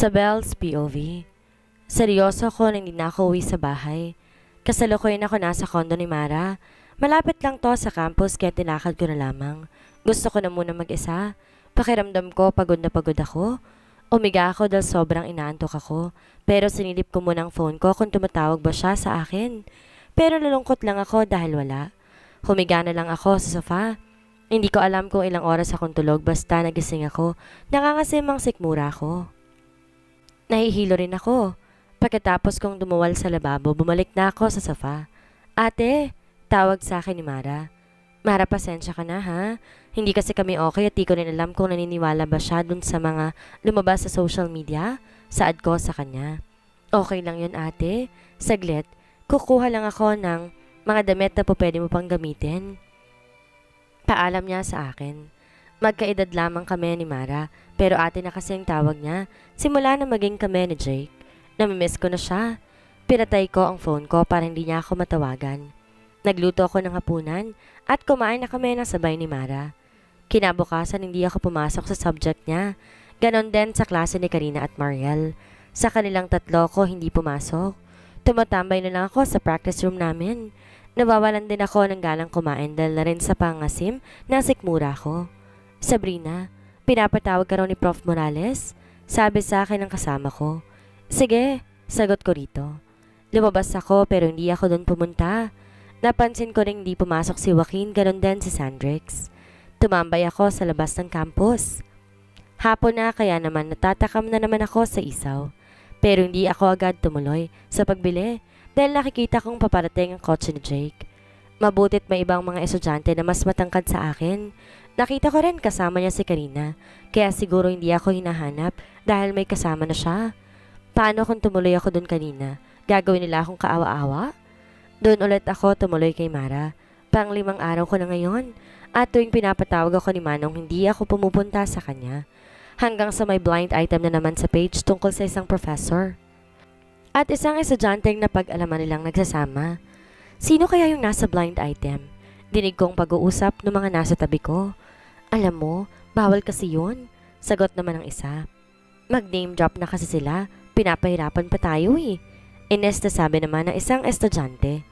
Sa POV, seryoso ako nang hindi na ako uwi sa bahay. Kasalukuyan ako nasa kondo ni Mara. Malapit lang to sa campus kaya tinakad ko na lamang. Gusto ko na muna mag-isa. Pakiramdam ko pagod na pagod ako. Umiga ako dahil sobrang inaantok ako. Pero sinilip ko muna ang phone ko kung tumatawag ba siya sa akin. Pero nalungkot lang ako dahil wala. Humiga na lang ako sa sofa. Hindi ko alam kung ilang oras akong tulog basta nagising ako. Nangangasimang sikmura ako. Nahihilo rin ako. Pagkatapos kong dumuwal sa lababo, bumalik na ako sa sofa. Ate, tawag sa akin ni Mara. Mara, pasensya ka na ha. Hindi kasi kami okay at di ko rin alam kung naniniwala ba siya dun sa mga lumabas sa social media. Saad ko sa kanya. Okay lang yun ate. Saglit, kukuha lang ako ng mga damit na po pwede mo pang gamitin. Paalam niya sa akin. Magkaedad lamang kami ni Mara, pero ate na kasi ang tawag niya. Simula na maging kami ni Jake. Namimiss ko na siya. Pinatay ko ang phone ko para hindi niya ako matawagan. Nagluto ako ng hapunan at kumain na kami ng sabay ni Mara. Kinabukasan hindi ako pumasok sa subject niya. Ganon din sa klase ni Karina at Mariel. Sa kanilang tatlo ko hindi pumasok. Tumatambay na lang ako sa practice room namin. Nawawalan din ako ng galang kumain dahil na rin sa pangasim na sikmura ko. Sabrina, pinapatawag ka raw ni Prof. Morales? Sabi sa akin ng kasama ko. Sige, sagot ko rito. Lumabas ako pero hindi ako doon pumunta. Napansin ko rin hindi pumasok si Joaquin, ganon din si Sandrix. Tumambay ako sa labas ng campus. Hapon na kaya naman natatakam na naman ako sa isaw. Pero hindi ako agad tumuloy sa pagbili dahil nakikita kong paparating ang kotse ni Jake. Mabutit may ibang mga estudyante na mas matangkad sa akin. Nakita ko rin kasama niya si Karina, kaya siguro hindi ako hinahanap dahil may kasama na siya. Paano kung tumuloy ako doon kanina? Gagawin nila akong kaawa-awa? Doon ulit ako tumuloy kay Mara. Pang limang araw ko na ngayon. At tuwing pinapatawag ako ni Manong, hindi ako pumupunta sa kanya. Hanggang sa may blind item na naman sa page tungkol sa isang professor. At isang estudyanteng na pag-alaman nilang nagsasama. Sino kaya yung nasa blind item? Dinig kong pag-uusap ng mga nasa tabi ko. Alam mo, bawal kasi yun. Sagot naman ng isa. Mag-name drop na kasi sila. Pinapahirapan pa tayo eh. Ines na sabi naman ng isang estudyante.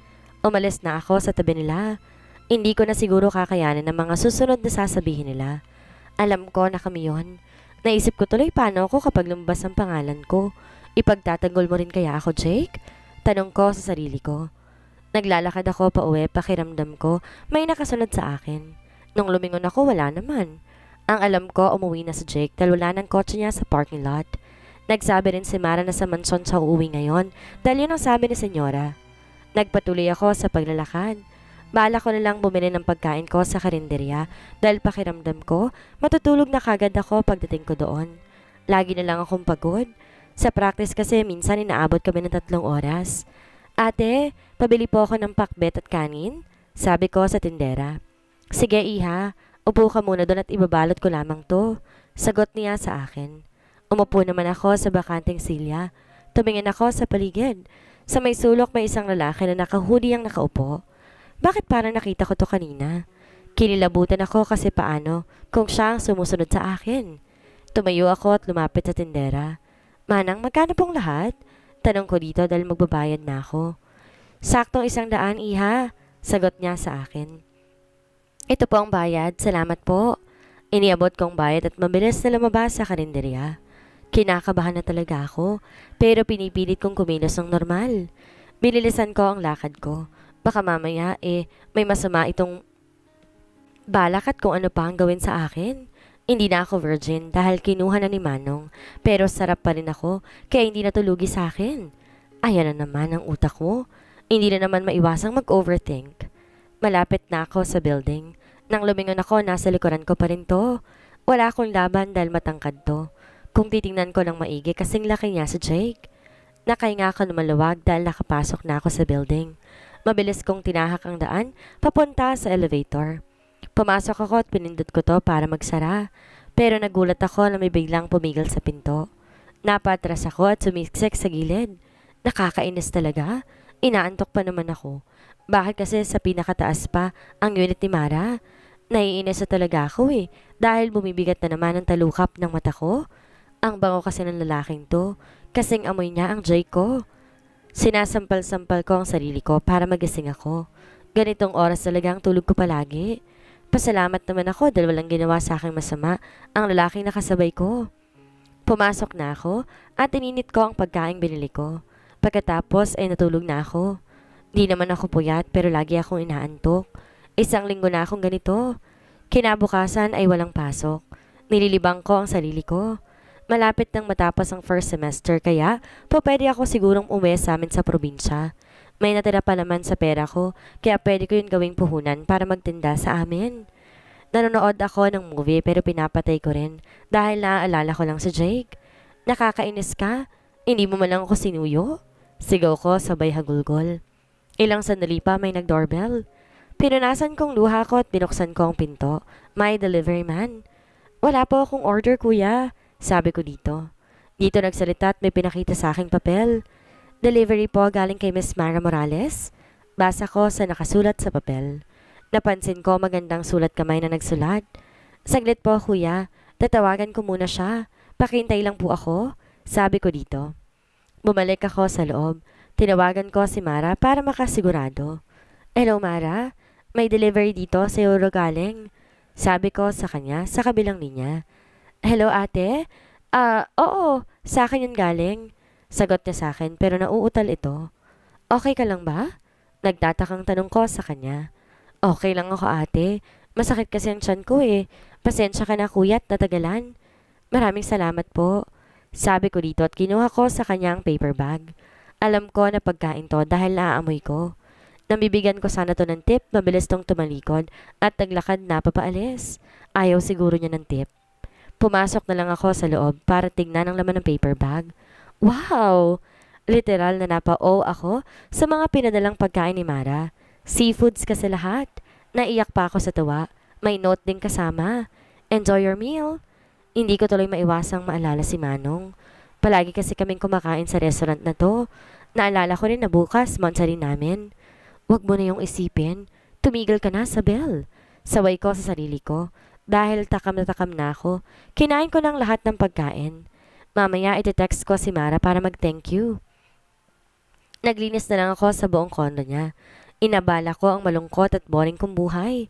Umalis na ako sa tabi nila. Hindi ko na siguro kakayanin ng mga susunod na sasabihin nila. Alam ko na kami yon. Naisip ko tuloy paano ako kapag lumabas ang pangalan ko. Ipagtatanggol mo rin kaya ako, Jake? Tanong ko sa sarili ko. Naglalakad ako pa uwi, pakiramdam ko, may nakasunod sa akin. Nung lumingon ako, wala naman. Ang alam ko, umuwi na si Jake dahil wala ng kotse niya sa parking lot. Nagsabi rin si Mara na sa mansyon sa uuwi ngayon dahil yun ang sabi ni Senyora. Nagpatuloy ako sa paglalakad. Bala ko na lang bumili ng pagkain ko sa karinderya dahil pakiramdam ko, matutulog na kagad ako pagdating ko doon. Lagi na lang akong pagod. Sa practice kasi minsan inaabot kami ng tatlong oras. Ate, pabili po ako ng pakbet at kanin. Sabi ko sa tindera. Sige iha, upo ka muna doon at ibabalot ko lamang to. Sagot niya sa akin. Umupo naman ako sa bakanteng silya. Tumingin ako sa paligid. Sa may sulok may isang lalaki na nakahudi ang nakaupo. Bakit parang nakita ko to kanina? Kinilabutan ako kasi paano kung siya ang sumusunod sa akin. Tumayo ako at lumapit sa tindera. Manang, magkano pong lahat? Tanong ko dito dahil magbabayad na ako. Saktong isang daan, iha. Sagot niya sa akin. Ito po ang bayad. Salamat po. Iniabot kong bayad at mabilis na lumabas sa karinderya. Kinakabahan na talaga ako, pero pinipilit kong kumilos ng normal. Binilisan ko ang lakad ko. Baka mamaya eh, may masama itong balak at kung ano pa ang gawin sa akin. Hindi na ako virgin dahil kinuha na ni Manong, pero sarap pa rin ako kaya hindi natulugi sa akin. Ayan na naman ang utak mo. Hindi na naman maiwasang mag-overthink. Malapit na ako sa building. Nang lumingon ako, nasa likuran ko pa rin to. Wala akong laban dahil matangkad to. Kung titingnan ko ng maigi kasing laki niya sa Jake. Nakahinga ako na maluwag dahil nakapasok na ako sa building. Mabilis kong tinahak ang daan papunta sa elevator. Pumasok ako at pinindot ko to para magsara. Pero nagulat ako na may biglang pumigil sa pinto. Napatras ako at sumiksik sa gilid. Nakakainis talaga. Inaantok pa naman ako. Bakit kasi sa pinakataas pa ang unit ni Mara? Naiinis na talaga ako eh, dahil bumibigat na naman ang talukap ng mata ko. Ang bango kasi ng lalaking to, kasing amoy niya ang Jay ko. Sinasampal-sampal ko ang sarili ko para magising ako. Ganitong oras talaga ang tulog ko palagi. Pasalamat naman ako dahil walang ginawa sa aking masama ang lalaking nakasabay ko. Pumasok na ako at ininit ko ang pagkaing binili ko. Pagkatapos ay natulog na ako. Di naman ako puyat pero lagi akong inaantok. Isang linggo na akong ganito. Kinabukasan ay walang pasok. Nililibang ko ang sarili ko. Malapit nang matapos ang first semester kaya po pwede ako sigurong umuwi sa amin sa probinsya. May natira pa naman sa pera ko kaya pwede ko yun gawing puhunan para magtinda sa amin. Nanonood ako ng movie pero pinapatay ko rin dahil naaalala ko lang si Jake. Nakakainis ka? Hindi mo man lang ako sinuyo? Sigaw ko sabay hagulgol. Ilang sandali pa may nag-doorbell. Pinunasan kong luha ko at binuksan ko ang pinto. May delivery man. Wala po akong order kuya. Sabi ko dito. Dito nagsalita at may pinakita sa aking papel. Delivery po galing kay Miss Mara Morales. Basa ko sa nakasulat sa papel. Napansin ko magandang sulat kamay na nagsulat. Saglit po kuya, tatawagan ko muna siya. Pakintay lang po ako. Sabi ko dito. Bumalik ako sa loob. Tinawagan ko si Mara para makasigurado. Hello Mara, may delivery dito sa Euro galing. Sabi ko sa kanya sa kabilang linya. Hello ate? Ah, uh, oo, sa akin yun galing. Sagot niya sa akin pero nauutal ito. Okay ka lang ba? Nagtatakang tanong ko sa kanya. Okay lang ako ate. Masakit kasi ang tiyan ko eh. Pasensya ka na kuya at natagalan. Maraming salamat po. Sabi ko dito at kinuha ko sa kanyang paper bag. Alam ko na pagkain to dahil naaamoy ko. Nabibigyan ko sana to ng tip, mabilis tong tumalikod at naglakad na papaalis. Ayaw siguro niya ng tip. Pumasok na lang ako sa loob para tingnan ang laman ng paper bag. Wow! Literal na napa-o ako sa mga pinadalang pagkain ni Mara. Seafoods kasi lahat. Naiyak pa ako sa tawa. May note din kasama. Enjoy your meal. Hindi ko tuloy maiwasang maalala si Manong. Palagi kasi kaming kumakain sa restaurant na to. Naalala ko rin na bukas, monsa rin namin. Huwag mo na yung isipin. Tumigil ka na sa bell. Saway ko sa sarili ko. Dahil takam na takam na ako, kinain ko ng lahat ng pagkain. Mamaya iti-text ko si Mara para mag-thank you. Naglinis na lang ako sa buong kondo niya. Inabala ko ang malungkot at boring kong buhay.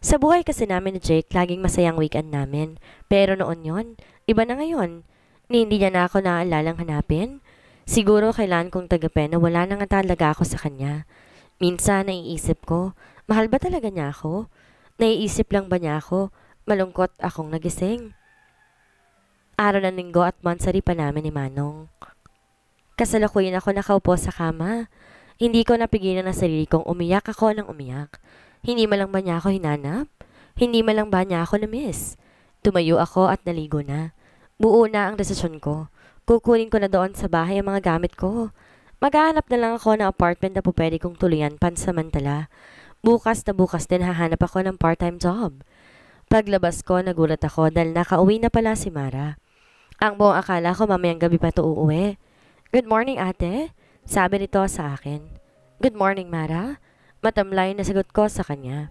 Sa buhay kasi namin ni Jake, laging masayang weekend namin. Pero noon yon, iba na ngayon. Ni hindi niya na ako naalalang hanapin. Siguro kailan kong tagapen na wala na nga talaga ako sa kanya. Minsan naiisip ko, mahal ba talaga niya ako? Naiisip lang ba niya ako Malungkot akong nagising. Araw ng linggo at mansari pa namin ni Manong. Kasalukuyan ako nakaupo sa kama. Hindi ko napigilan ang sarili kong umiyak ako ng umiyak. Hindi malang ba niya ako hinanap? Hindi malang ba niya ako na-miss? Tumayo ako at naligo na. Buo na ang desisyon ko. Kukunin ko na doon sa bahay ang mga gamit ko. Maghahanap na lang ako ng apartment na po pwede kong tuluyan pansamantala. Bukas na bukas din hahanap ako ng part-time job. Paglabas ko, nagulat ako dahil nakauwi na pala si Mara. Ang buong akala ko mamayang gabi pa to uuwi. Good morning, ate. Sabi nito sa akin. Good morning, Mara. Matamlay na sagot ko sa kanya.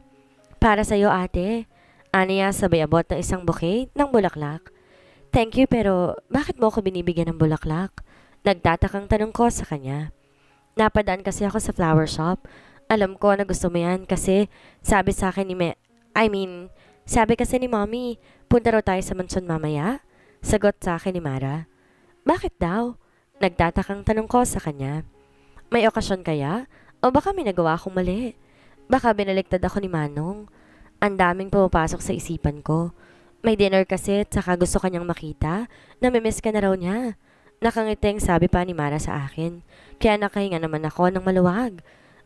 Para sa'yo, ate. Aniya sabay abot ng isang bouquet ng bulaklak. Thank you pero bakit mo ako binibigyan ng bulaklak? Nagtatakang tanong ko sa kanya. Napadaan kasi ako sa flower shop. Alam ko na gusto mo yan kasi sabi sa akin ni Me... I mean, sabi kasi ni Mommy, punta raw tayo sa mansyon mamaya. Sagot sa akin ni Mara. Bakit daw? Nagtatakang tanong ko sa kanya. May okasyon kaya? O baka may nagawa akong mali? Baka binaliktad ako ni Manong. Ang daming pumapasok sa isipan ko. May dinner kasi at saka gusto kanyang makita. Namimiss ka na raw niya. Nakangiting sabi pa ni Mara sa akin. Kaya nakahinga naman ako ng maluwag.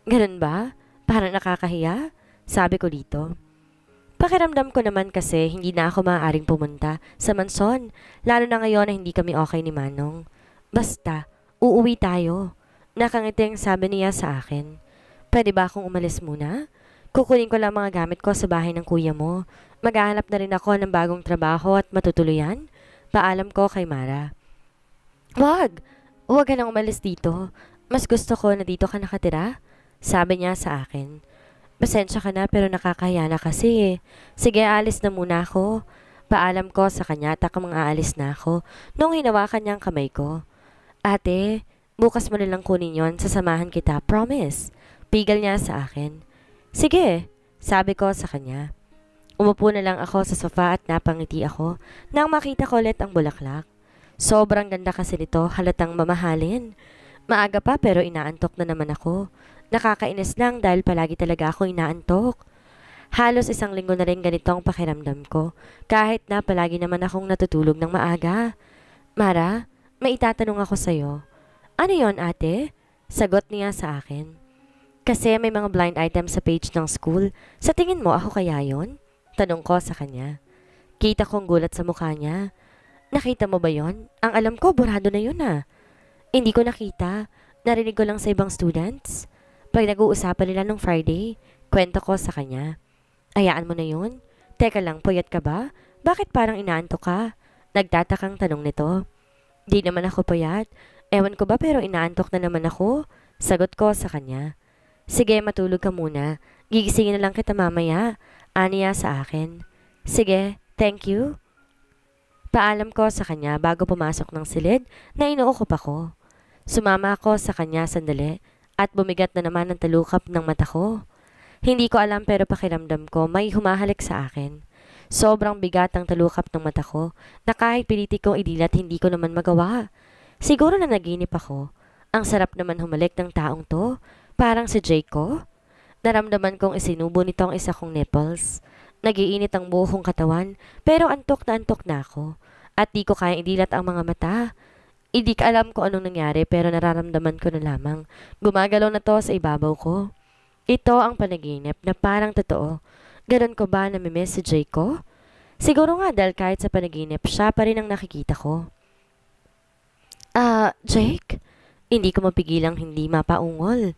Ganun ba? Parang nakakahiya? Sabi ko dito. Pakiramdam ko naman kasi hindi na ako maaaring pumunta sa manson, lalo na ngayon na hindi kami okay ni Manong. Basta, uuwi tayo. Nakangiting sabi niya sa akin. Pwede ba akong umalis muna? Kukunin ko lang mga gamit ko sa bahay ng kuya mo. Maghahanap na rin ako ng bagong trabaho at matutuluyan. Paalam ko kay Mara. Wag! Huwag ka nang umalis dito. Mas gusto ko na dito ka nakatira. Sabi niya sa akin. Pasensya ka na pero nakakahiya na kasi eh. Sige, alis na muna ako. Paalam ko sa kanya mga aalis na ako nung hinawakan niya ang kamay ko. Ate, bukas mo nilang kunin yon, sasamahan kita, promise. Pigal niya sa akin. Sige, sabi ko sa kanya. Umupo na lang ako sa sofa at napangiti ako nang makita ko ulit ang bulaklak. Sobrang ganda kasi nito, halatang mamahalin. Maaga pa pero inaantok na naman ako. Nakakainis lang dahil palagi talaga ako inaantok. Halos isang linggo na rin ganito ang pakiramdam ko, kahit na palagi naman akong natutulog ng maaga. Mara, may itatanong ako sa'yo. Ano yon ate? Sagot niya sa akin. Kasi may mga blind items sa page ng school. Sa tingin mo, ako kaya yon? Tanong ko sa kanya. Kita kong gulat sa mukha niya. Nakita mo ba yon? Ang alam ko, burado na yun ah. Hindi ko nakita. Narinig ko lang sa ibang students. Pag nag-uusapan nila nung Friday, kwento ko sa kanya. Hayaan mo na yun. Teka lang, puyat ka ba? Bakit parang inaantok ka? Nagtatakang tanong nito. Di naman ako puyat. Ewan ko ba pero inaantok na naman ako? Sagot ko sa kanya. Sige, matulog ka muna. Gigisingin na lang kita mamaya. Aniya sa akin. Sige, thank you. Paalam ko sa kanya bago pumasok ng silid na inuukop ako. Sumama ako sa kanya sandali at bumigat na naman ang talukap ng mata ko. Hindi ko alam pero pakiramdam ko may humahalik sa akin. Sobrang bigat ang talukap ng mata ko na kahit piliti kong idilat hindi ko naman magawa. Siguro na naginip ako. Ang sarap naman humalik ng taong to. Parang si Jake ko. Naramdaman kong isinubo nito ang isa kong nipples. Nagiinit ang buo kong katawan pero antok na antok na ako. At di ko kaya idilat ang mga mata. Hindi ka alam kung anong nangyari pero nararamdaman ko na lamang. Gumagalaw na to sa ibabaw ko. Ito ang panaginip na parang totoo. Ganon ko ba namimiss si ko? Siguro nga dahil kahit sa panaginip, siya pa rin ang nakikita ko. Ah, uh, Jake? Hindi ko mapigilang hindi mapaungol.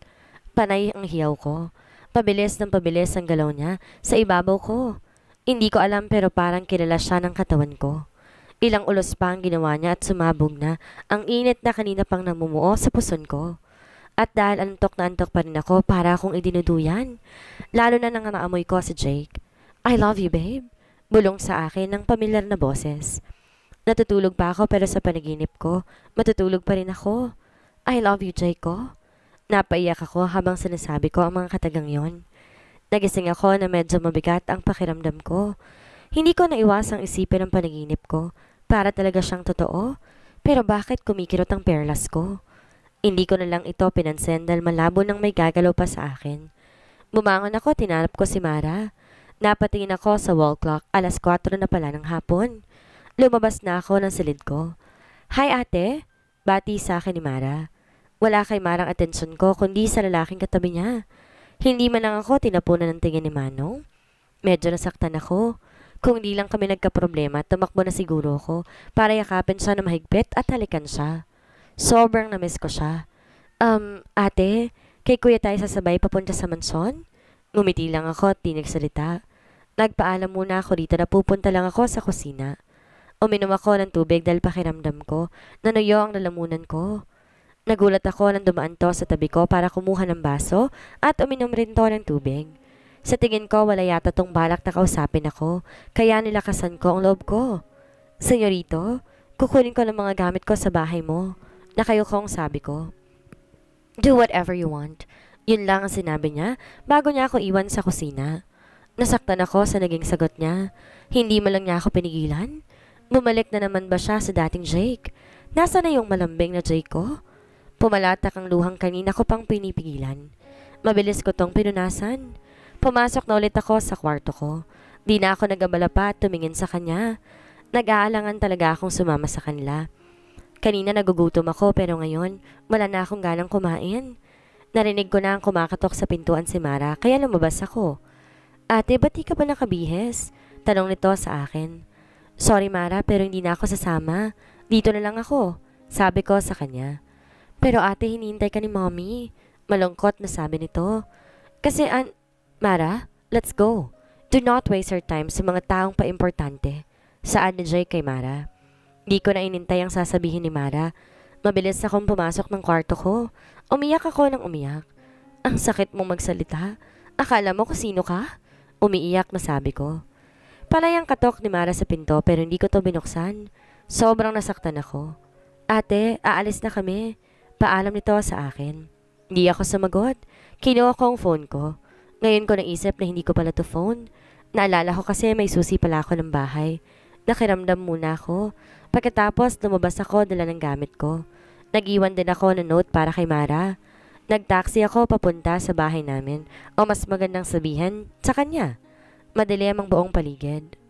Panay ang hiyaw ko. Pabilis ng pabilis ang galaw niya sa ibabaw ko. Hindi ko alam pero parang kilala siya ng katawan ko. Ilang ulos pa ang ginawa niya at sumabog na ang init na kanina pang namumuo sa puson ko. At dahil antok na antok pa rin ako para akong idinuduyan. Lalo na nang naamoy ko si Jake. I love you, babe. Bulong sa akin ng pamilyar na boses. Natutulog pa ako pero sa panaginip ko, matutulog pa rin ako. I love you, Jake ko. Napaiyak ako habang sinasabi ko ang mga katagang yon. Nagising ako na medyo mabigat ang pakiramdam ko. Hindi ko naiwasang isipin ang panaginip ko para talaga siyang totoo. Pero bakit kumikirot ang perlas ko? Hindi ko na lang ito pinansin dahil malabo nang may gagalaw pa sa akin. Bumangon ako, tinanap ko si Mara. Napatingin ako sa wall clock, alas 4 na pala ng hapon. Lumabas na ako ng silid ko. Hi ate, bati sa akin ni Mara. Wala kay Marang atensyon ko kundi sa lalaking katabi niya. Hindi man lang ako tinapunan ng tingin ni Manong. Medyo nasaktan ako. Kung di lang kami nagka-problema, tumakbo na siguro ako para yakapin siya na mahigpit at halikan siya. Sobrang namiss ko siya. Um, ate, kay kuya tayo sasabay papunta sa manson? Ngumiti lang ako at di nagsalita. Nagpaalam muna ako dito na pupunta lang ako sa kusina. Uminom ako ng tubig dahil pakiramdam ko na nuyo ang lalamunan ko. Nagulat ako nang dumaan to sa tabi ko para kumuha ng baso at uminom rin to ng tubig. Sa tingin ko wala yata tong balak na kausapin ako kaya nilakasan ko ang loob ko. Senyorito, kukunin ko ng mga gamit ko sa bahay mo. Nakayukong sabi ko. Do whatever you want. Yun lang ang sinabi niya bago niya ako iwan sa kusina. Nasaktan ako sa naging sagot niya. Hindi mo lang niya ako pinigilan. Bumalik na naman ba siya sa dating Jake? Nasa na yung malambing na Jake ko? Pumalatak ang luhang kanina ko pang pinipigilan. Mabilis ko tong pinunasan. Pumasok na ulit ako sa kwarto ko. Di na ako nagabala pa at tumingin sa kanya. Nag-aalangan talaga akong sumama sa kanila. Kanina nagugutom ako pero ngayon wala na akong ganang kumain. Narinig ko na ang kumakatok sa pintuan si Mara kaya lumabas ako. Ate, ba't ka pa nakabihes? Tanong nito sa akin. Sorry Mara pero hindi na ako sasama. Dito na lang ako. Sabi ko sa kanya. Pero ate, hinihintay ka ni mommy. Malungkot na sabi nito. Kasi an... Mara, let's go. Do not waste our time sa mga taong pa-importante. Saan ni Jay kay Mara? Di ko na inintay ang sasabihin ni Mara. Mabilis akong pumasok ng kwarto ko. Umiyak ako ng umiyak. Ang sakit mong magsalita. Akala mo kung sino ka? Umiiyak na sabi ko. Palayang katok ni Mara sa pinto pero hindi ko to binuksan. Sobrang nasaktan ako. Ate, aalis na kami. Paalam nito sa akin. Hindi ako sumagot. Kinuha ko ang phone ko. Ngayon ko naisip na hindi ko pala to phone. Naalala ko kasi may susi pala ako ng bahay. Nakiramdam muna ako. Pagkatapos lumabas ako dala ng gamit ko. Nag-iwan din ako ng note para kay Mara. Nagtaxi ako papunta sa bahay namin o mas magandang sabihin sa kanya. Madilim ang buong paligid.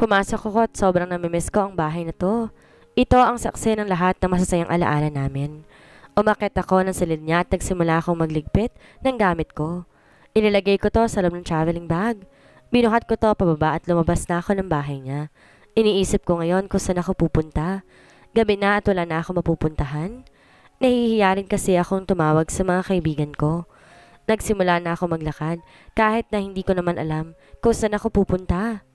Pumasok ako at sobrang namimiss ko ang bahay na to. Ito ang saksi ng lahat ng masasayang alaala namin. Umakit ako ng silid niya at nagsimula akong magligpit ng gamit ko. Inilagay ko to sa loob ng traveling bag. Binuhat ko to pababa at lumabas na ako ng bahay niya. Iniisip ko ngayon kung saan ako pupunta. Gabi na at wala na ako mapupuntahan. Nahihiya rin kasi akong tumawag sa mga kaibigan ko. Nagsimula na ako maglakad kahit na hindi ko naman alam kung saan ako pupunta.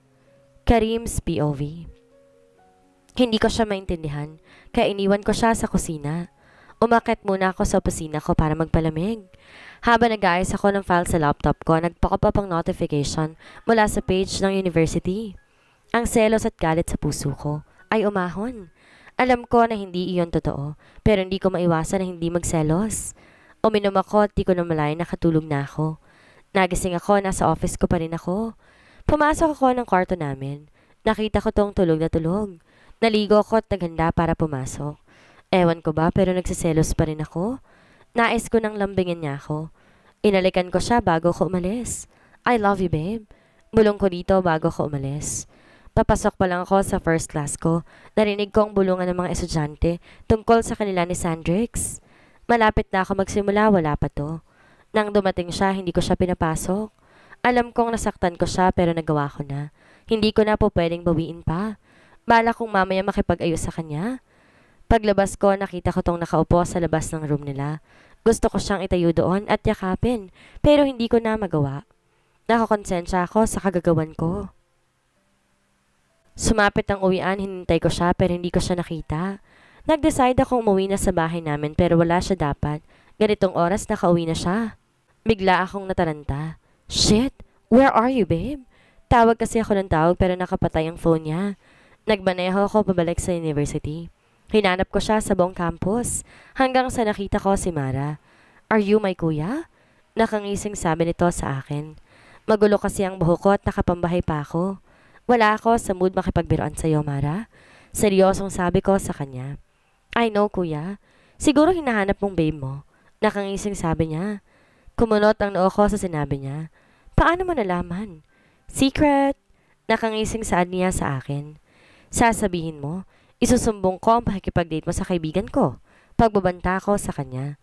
Karim's POV Hindi ko siya maintindihan kaya iniwan ko siya sa kusina. Umakit muna ako sa opisina ko para magpalamig. Habang nag-aayos ako ng file sa laptop ko, nagpakop ang notification mula sa page ng university. Ang selos at galit sa puso ko ay umahon. Alam ko na hindi iyon totoo, pero hindi ko maiwasan na hindi magselos. Uminom ako at di ko namalayan nakatulog na ako. Nagising ako, nasa office ko pa rin ako. Pumasok ako ng kwarto namin. Nakita ko tong tulog na tulog. Naligo ako at naghanda para pumasok. Ewan ko ba pero nagsiselos pa rin ako. Nais ko nang lambingin niya ako. Inalikan ko siya bago ko umalis. I love you, babe. Bulong ko dito bago ko umalis. Papasok pa lang ako sa first class ko. Narinig ko ang bulungan ng mga estudyante tungkol sa kanila ni Sandrix. Malapit na ako magsimula, wala pa to. Nang dumating siya, hindi ko siya pinapasok. Alam kong nasaktan ko siya pero nagawa ko na. Hindi ko na po pwedeng bawiin pa. Bala kong mamaya makipag-ayos sa kanya. Paglabas ko, nakita ko tong nakaupo sa labas ng room nila. Gusto ko siyang itayo doon at yakapin, pero hindi ko na magawa. Nakakonsensya ako sa kagagawan ko. Sumapit ang uwian, hinintay ko siya pero hindi ko siya nakita. Nag-decide akong umuwi na sa bahay namin pero wala siya dapat. Ganitong oras nakauwi na siya. Bigla akong nataranta. Shit! Where are you, babe? Tawag kasi ako ng tawag pero nakapatay ang phone niya. Nagbaneho ako pabalik sa university. Hinanap ko siya sa buong campus hanggang sa nakita ko si Mara. Are you my kuya? Nakangising sabi nito sa akin. Magulo kasi ang buhok ko at nakapambahay pa ako. Wala ako sa mood makipagbiroan sa iyo, Mara. Seryosong sabi ko sa kanya. I know, kuya. Siguro hinahanap mong babe mo. Nakangising sabi niya. Kumunot ang noo ko sa sinabi niya. Paano mo nalaman? Secret! Nakangising saad niya sa akin. Sasabihin mo, isusumbong ko ang pakikipag-date mo sa kaibigan ko. Pagbabanta ko sa kanya.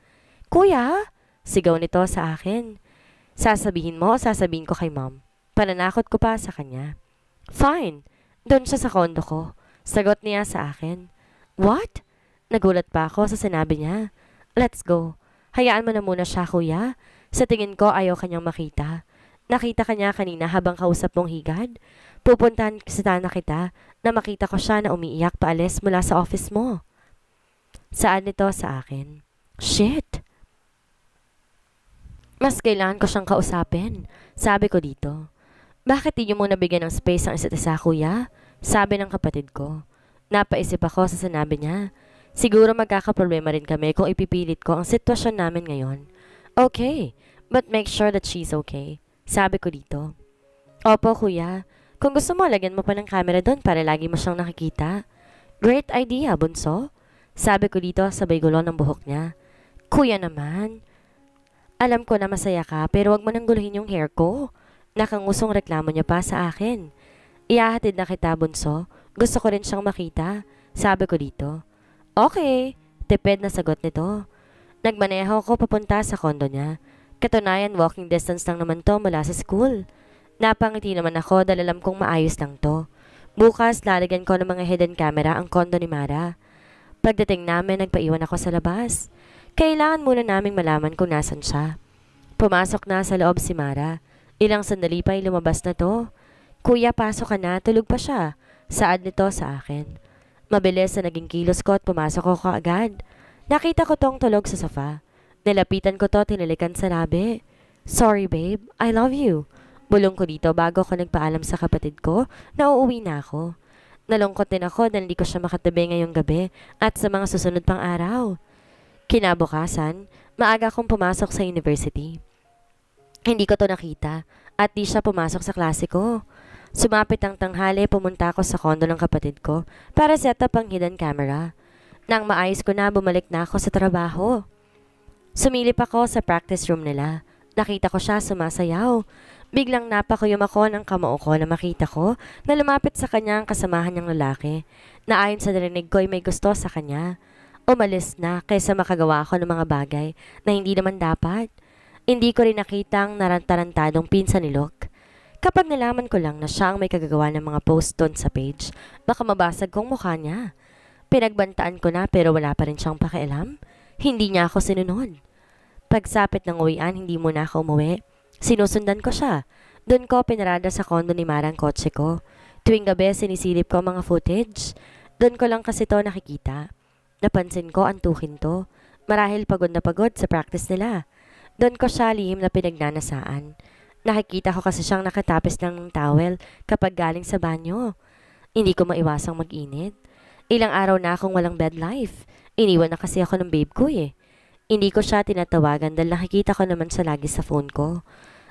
Kuya! Sigaw nito sa akin. Sasabihin mo o sasabihin ko kay mom. Pananakot ko pa sa kanya. Fine. Doon siya sa kondo ko. Sagot niya sa akin. What? Nagulat pa ako sa sinabi niya. Let's go. Hayaan mo na muna siya, kuya. Sa tingin ko, ayaw kanyang makita. Nakita ka niya kanina habang kausap mong higad? Pupuntahan sana kita na makita ko siya na umiiyak paalis mula sa office mo. Saan nito sa akin? Shit! Mas kailangan ko siyang kausapin. Sabi ko dito. Bakit di niyo muna bigyan ng space ang isa't isa, kuya? Sabi ng kapatid ko. Napaisip ako sa sinabi niya. Siguro magkakaproblema rin kami kung ipipilit ko ang sitwasyon namin ngayon. Okay, but make sure that she's okay. Sabi ko dito. Opo, kuya. Kung gusto mo, lagyan mo pa ng camera doon para lagi mo siyang nakikita. Great idea, bunso. Sabi ko dito sabay gulo ng buhok niya. Kuya naman. Alam ko na masaya ka pero wag mo nang guluhin yung hair ko. Nakangusong reklamo niya pa sa akin. Iyahatid na kita, bunso. Gusto ko rin siyang makita. Sabi ko dito. Okay, tipid na sagot nito. Nagmaneho ko papunta sa kondo niya. Katunayan, walking distance lang naman to mula sa school. Napangiti naman ako dahil alam kong maayos lang to. Bukas, lalagyan ko ng mga hidden camera ang kondo ni Mara. Pagdating namin, nagpaiwan ako sa labas. Kailangan muna naming malaman kung nasan siya. Pumasok na sa loob si Mara. Ilang sandali pa ay lumabas na to. Kuya, pasok ka na. Tulog pa siya. Saad nito sa akin. Mabilis na naging kilos ko at pumasok ko kaagad. Nakita ko tong tulog sa sofa. Nilapitan ko to tinilikan sa labi. Sorry babe, I love you. Bulong ko dito bago ako nagpaalam sa kapatid ko na uuwi na ako. Nalungkot din ako dahil hindi ko siya makatabi ngayong gabi at sa mga susunod pang araw. Kinabukasan, maaga akong pumasok sa university. Hindi ko to nakita at di siya pumasok sa klase ko. Sumapit ang tanghali, pumunta ako sa kondo ng kapatid ko para set up ang hidden camera. Nang maayos ko na, bumalik na ako sa trabaho. Sumilip ako sa practice room nila. Nakita ko siya sumasayaw. Biglang napakuyom ako ng kamao ko na makita ko na lumapit sa kanya ang kasamahan niyang lalaki na ayon sa narinig ko ay may gusto sa kanya. Umalis na kaysa makagawa ako ng mga bagay na hindi naman dapat. Hindi ko rin nakita ang narantarantadong pinsan ni Locke. Kapag nalaman ko lang na siya ang may kagagawa ng mga post doon sa page, baka mabasag kong mukha niya. Pinagbantaan ko na pero wala pa rin siyang pakialam. Hindi niya ako sinunod. Pagsapit ng uwian, hindi muna ako umuwi. Sinusundan ko siya. Doon ko pinarada sa kondo ni Mara ang kotse ko. Tuwing gabi, sinisilip ko ang mga footage. Doon ko lang kasi to nakikita. Napansin ko, antukin to. Marahil pagod na pagod sa practice nila. Doon ko siya lihim na pinagnanasaan. Nakikita ko kasi siyang nakatapis ng towel kapag galing sa banyo. Hindi ko maiwasang mag-init. Ilang araw na akong walang bed life. Iniwan na kasi ako ng babe ko eh. Hindi ko siya tinatawagan dahil nakikita ko naman siya lagi sa phone ko.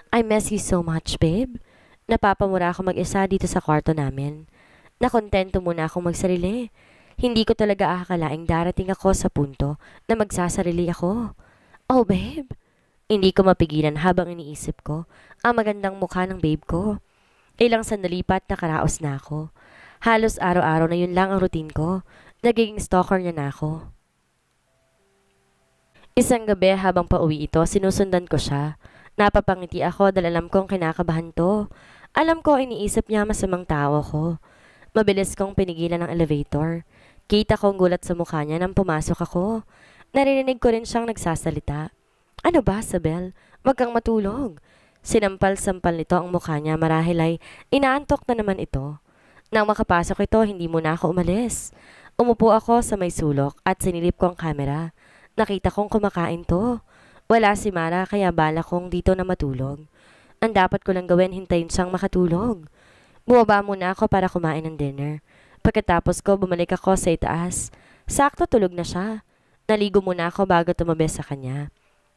I miss you so much, babe. Napapamura ako mag-isa dito sa kwarto namin. Nakontento muna akong magsarili. Hindi ko talaga akakalaing darating ako sa punto na magsasarili ako. Oh, babe. Hindi ko mapigilan habang iniisip ko ang magandang mukha ng babe ko. Ilang sandali pa at nakaraos na ako. Halos araw-araw na yun lang ang routine ko. Nagiging stalker niya na ako. Isang gabi habang pauwi ito, sinusundan ko siya. Napapangiti ako dahil alam kong kinakabahan to. Alam ko iniisip niya masamang tao ko. Mabilis kong pinigilan ang elevator. Kita kong gulat sa mukha niya nang pumasok ako. Narinig ko rin siyang nagsasalita. Ano ba, Sabel? Huwag kang matulog. Sinampal-sampal nito ang mukha niya marahil ay inaantok na naman ito. Nang makapasok ito, hindi muna ako umalis. Umupo ako sa may sulok at sinilip ko ang kamera. Nakita kong kumakain to. Wala si Mara kaya bala kong dito na matulog. Ang dapat ko lang gawin hintayin siyang makatulog. Bumaba muna ako para kumain ng dinner. Pagkatapos ko, bumalik ako sa itaas. Sakto tulog na siya. Naligo muna ako bago tumabi sa kanya.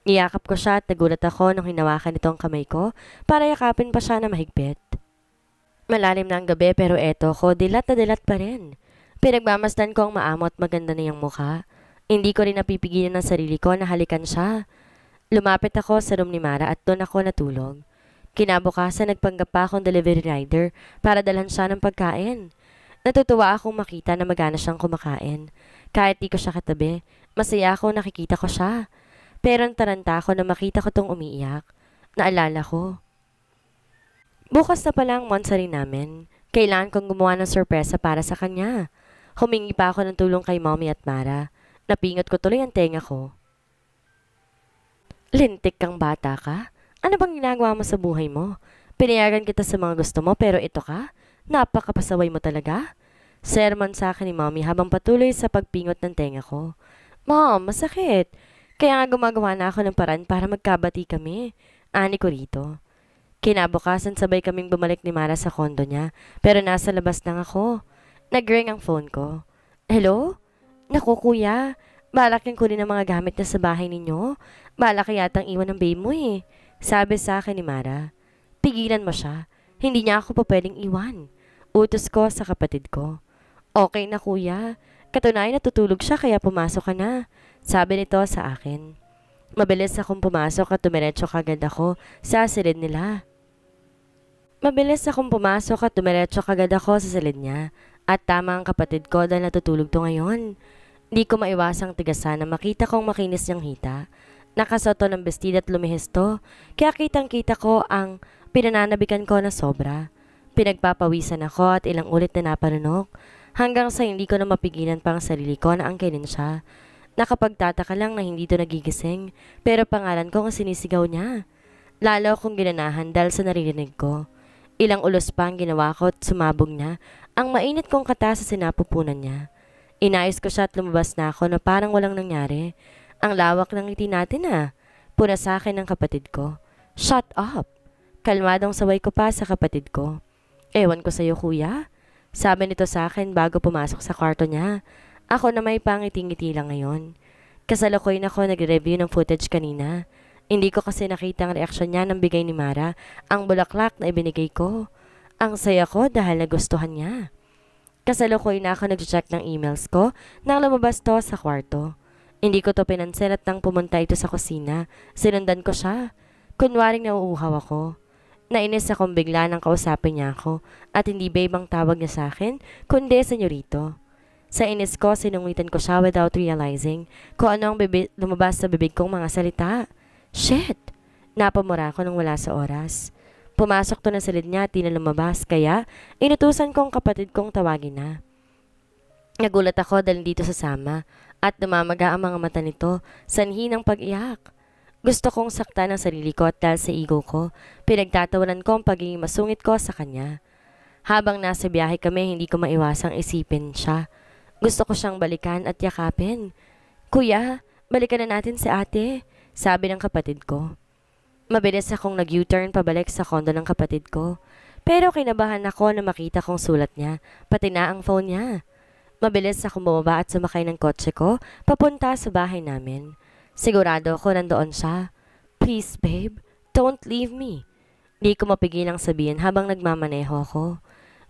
Niyakap ko siya at nagulat ako nung hinawakan itong kamay ko para yakapin pa siya na mahigpit. Malalim na ang gabi pero eto ko, dilat na dilat pa rin. Pinagmamasdan ko ang maamo at maganda na yung mukha. Hindi ko rin napipigilan ng sarili ko na halikan siya. Lumapit ako sa room ni Mara at doon ako natulog. Kinabukasan nagpanggap pa akong delivery rider para dalhan siya ng pagkain. Natutuwa akong makita na magana siyang kumakain. Kahit di ko siya katabi, masaya ako nakikita ko siya. Pero taranta ako na makita ko tong umiiyak. Naalala ko. Bukas na pala ang monthsary namin. Kailangan kong gumawa ng sorpresa para sa kanya. Humingi pa ako ng tulong kay mommy at Mara. Napingot ko tuloy ang tenga ko. Lintik kang bata ka? Ano bang ginagawa mo sa buhay mo? Pinayagan kita sa mga gusto mo pero ito ka? Napakapasaway mo talaga? Sermon sa akin ni mommy habang patuloy sa pagpingot ng tenga ko. Mom, masakit. Kaya nga gumagawa na ako ng paraan para magkabati kami. Ani ko rito. Kinabukasan sabay kaming bumalik ni Mara sa kondo niya pero nasa labas lang ako. Nag-ring ang phone ko. Hello? Naku kuya, balak yung kunin ang mga gamit na sa bahay ninyo. Balak yatang iwan ng babe mo eh. Sabi sa akin ni Mara. Pigilan mo siya. Hindi niya ako pa pwedeng iwan. Utos ko sa kapatid ko. Okay na kuya. Katunayan natutulog siya kaya pumasok ka na. Sabi nito sa akin. Mabilis akong pumasok at tumiretso kagad ako sa silid nila. Mabilis akong pumasok at tumiretso kagad ako sa silid niya. At tama ang kapatid ko dahil natutulog to ngayon. Di ko maiwasang tigasan na makita kong makinis niyang hita. Nakasoto ng bestida at lumihisto, kaya kitang kita ko ang pinananabikan ko na sobra. Pinagpapawisan ako at ilang ulit na napanunok, hanggang sa hindi ko na mapigilan pang sarili ko na angkinin siya. Nakapagtataka lang na hindi to nagigising, pero pangalan ko ang sinisigaw niya. Lalo akong ginanahan dahil sa naririnig ko. Ilang ulos pa ang ginawa ko at sumabog niya ang mainit kong kata sa sinapupunan niya. Inayos ko siya at lumabas na ako na parang walang nangyari. Ang lawak ng ngiti natin ah. Puna sa akin ng kapatid ko. Shut up! Kalmadong saway ko pa sa kapatid ko. Ewan ko sa'yo kuya. Sabi nito sa akin bago pumasok sa kwarto niya. Ako na may pangiti-ngiti lang ngayon. Kasalukuyan ako nagre-review ng footage kanina. Hindi ko kasi nakita ang reaksyon niya nang bigay ni Mara ang bulaklak na ibinigay ko. Ang saya ko dahil nagustuhan niya. Kasalukuyan na ako nag-check ng emails ko nang lumabas to sa kwarto. Hindi ko to pinansin at nang pumunta ito sa kusina, sinundan ko siya. Kunwaring nauuhaw ako. Nainis akong bigla nang kausapin niya ako at hindi ba ibang tawag niya sa akin, kundi senyorito. Sa inis ko, sinungitan ko siya without realizing kung ano ang lumabas sa bibig kong mga salita. Shit! Napamura ko nang wala sa oras. Pumasok to na silid niya at na lumabas kaya inutusan kong kapatid kong tawagin na. Nagulat ako dahil dito sa sama at namamaga ang mga mata nito sanhi ng pag-iyak. Gusto kong sakta ng sarili ko at dahil sa ego ko, pinagtatawanan ko ang pagiging masungit ko sa kanya. Habang nasa biyahe kami, hindi ko maiwasang isipin siya. Gusto ko siyang balikan at yakapin. Kuya, balikan na natin si ate, sabi ng kapatid ko. Mabilis akong nag-U-turn pabalik sa kondo ng kapatid ko. Pero kinabahan ako na makita kong sulat niya, pati na ang phone niya. Mabilis akong bumaba at sumakay ng kotse ko, papunta sa bahay namin. Sigurado ako nandoon siya. Please, babe, don't leave me. Di ko mapigilang sabihin habang nagmamaneho ako.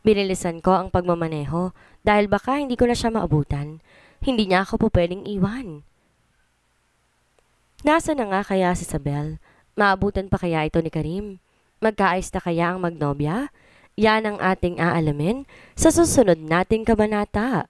Binilisan ko ang pagmamaneho dahil baka hindi ko na siya maabutan. Hindi niya ako po pwedeng iwan. Nasa na nga kaya si Isabel? Maabutan pa kaya ito ni Karim? Magkaayos na kaya ang magnobya? Yan ang ating aalamin sa susunod nating kabanata.